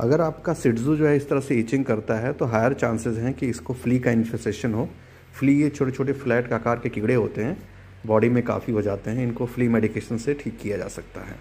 अगर आपका सिड्जू जो है इस तरह से ईचिंग करता है तो हायर चांसेस हैं कि इसको फ्ली का इन्फेसेशन हो। फ्ली ये छोटे छोटे फ्लैट आकार के कीड़े होते हैं बॉडी में काफ़ी हो जाते हैं, इनको फ्ली मेडिकेशन से ठीक किया जा सकता है।